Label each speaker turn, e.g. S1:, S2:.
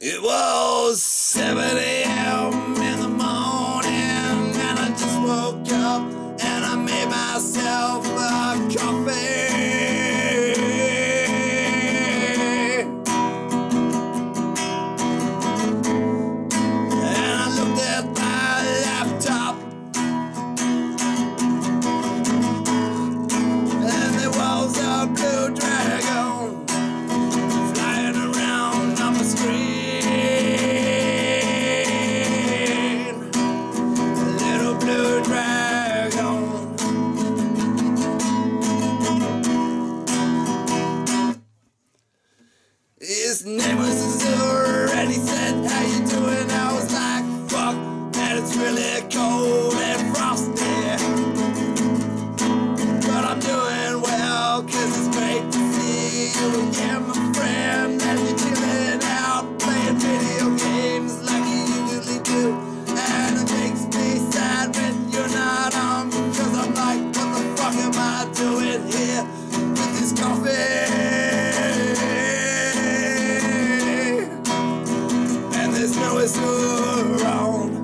S1: It was 7 a.m. in the morning, and I just woke up and I made myself His name was Azur, and he said, How you doing? I was like, Fuck, man, it's really cold and frosty. But I'm doing well, cause it's great to see you again, my friend. And you're chilling out, playing video games like you usually do. And it makes me sad when you're not on, because I'm like, what the fuck am I doing here with this coffee? know it's all around.